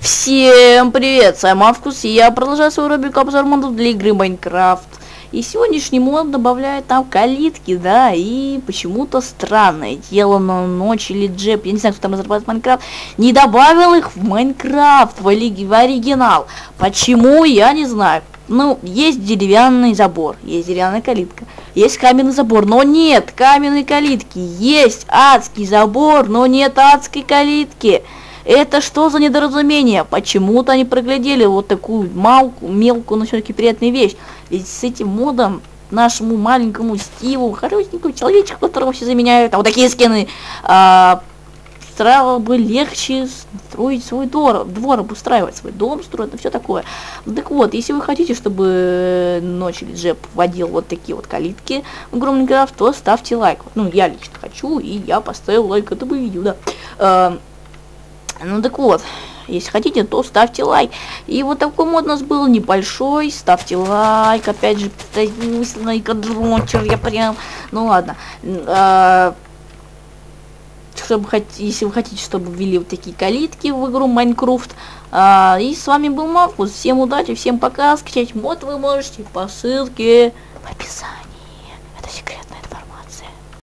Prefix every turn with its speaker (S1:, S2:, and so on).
S1: Всем привет, с вами Мавкус, и я продолжаю свою рубрику обзор модов для игры Майнкрафт. И сегодняшний мод добавляет там калитки, да, и почему-то странное дело, но ночь или джеб, я не знаю, кто там разрабатывает Майнкрафт, не добавил их в Майнкрафт, в, в оригинал. Почему, я не знаю. Ну, есть деревянный забор, есть деревянная калитка, есть каменный забор, но нет каменной калитки, есть адский забор, но нет адской калитки. Это что за недоразумение? Почему-то они проглядели вот такую малку, мелкую, но все-таки приятную вещь. Ведь с этим модом нашему маленькому Стиву, хорошенькому человечку, которого все заменяют, а вот такие скины, а, бы легче строить свой двор, двор обустраивать, свой дом строить, ну все такое. Так вот, если вы хотите, чтобы ночь или джеб вводил вот такие вот калитки в огромный граф, то ставьте лайк. Ну, я лично хочу, и я поставил лайк этому видео, да. Ну так вот, если хотите, то ставьте лайк. И вот такой мод у нас был небольшой. Ставьте лайк. Опять же, повторюсь, лайкодрочер. Я прям... Ну ладно. А, чтобы если вы хотите, чтобы ввели вот такие калитки в игру Майнкрафт. А, и с вами был Мавкус. Всем удачи, всем пока. Скачать мод вы можете по ссылке в описании.